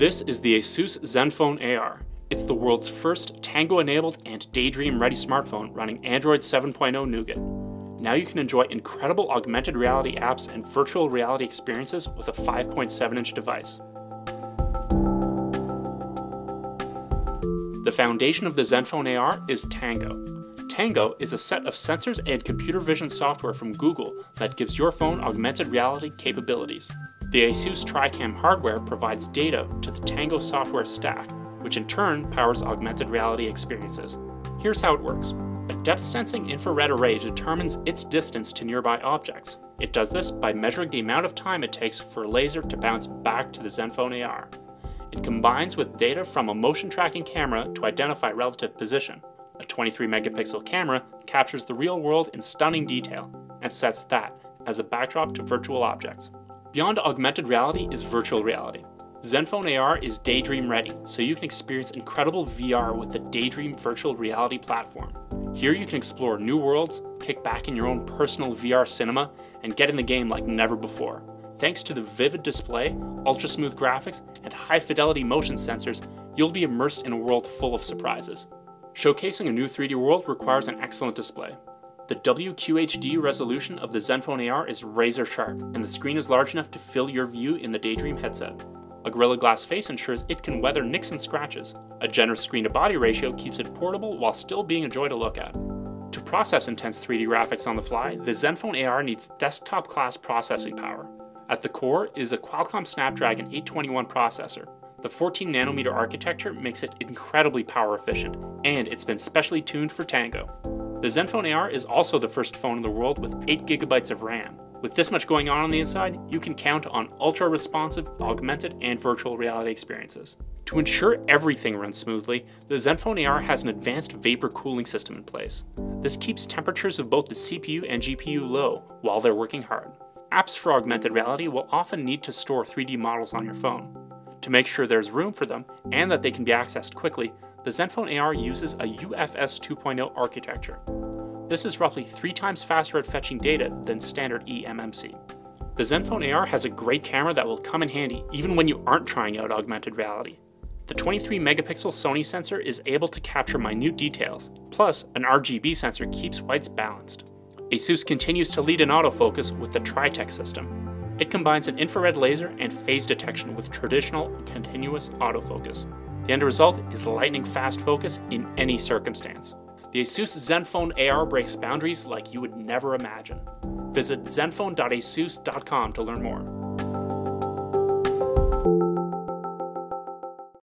This is the Asus Zenfone AR. It's the world's first Tango enabled and Daydream ready smartphone running Android 7.0 Nougat. Now you can enjoy incredible augmented reality apps and virtual reality experiences with a 5.7 inch device. The foundation of the Zenfone AR is Tango. Tango is a set of sensors and computer vision software from Google that gives your phone augmented reality capabilities. The Asus TriCam hardware provides data to the Tango software stack, which in turn powers augmented reality experiences. Here's how it works. A depth sensing infrared array determines its distance to nearby objects. It does this by measuring the amount of time it takes for a laser to bounce back to the Zenfone AR. It combines with data from a motion tracking camera to identify relative position. A 23 megapixel camera captures the real world in stunning detail and sets that as a backdrop to virtual objects. Beyond augmented reality is virtual reality. Zenfone AR is Daydream ready, so you can experience incredible VR with the Daydream virtual reality platform. Here you can explore new worlds, kick back in your own personal VR cinema, and get in the game like never before. Thanks to the vivid display, ultra smooth graphics, and high fidelity motion sensors, you'll be immersed in a world full of surprises. Showcasing a new 3D world requires an excellent display. The WQHD resolution of the Zenfone AR is razor sharp, and the screen is large enough to fill your view in the Daydream headset. A Gorilla Glass face ensures it can weather nicks and scratches. A generous screen to body ratio keeps it portable while still being a joy to look at. To process intense 3D graphics on the fly, the Zenfone AR needs desktop class processing power. At the core is a Qualcomm Snapdragon 821 processor. The 14 nanometer architecture makes it incredibly power efficient, and it's been specially tuned for Tango. The Zenfone AR is also the first phone in the world with 8GB of RAM. With this much going on on the inside, you can count on ultra responsive, augmented, and virtual reality experiences. To ensure everything runs smoothly, the Zenfone AR has an advanced vapor cooling system in place. This keeps temperatures of both the CPU and GPU low while they're working hard. Apps for augmented reality will often need to store 3D models on your phone. To make sure there's room for them and that they can be accessed quickly, the Zenfone AR uses a UFS 2.0 architecture. This is roughly three times faster at fetching data than standard eMMC. The Zenfone AR has a great camera that will come in handy even when you aren't trying out augmented reality. The 23 megapixel Sony sensor is able to capture minute details, plus an RGB sensor keeps whites balanced. ASUS continues to lead in autofocus with the Tritech system. It combines an infrared laser and phase detection with traditional continuous autofocus. The end result is lightning fast focus in any circumstance. The Asus Zenfone AR breaks boundaries like you would never imagine. Visit zenfone.asus.com to learn more.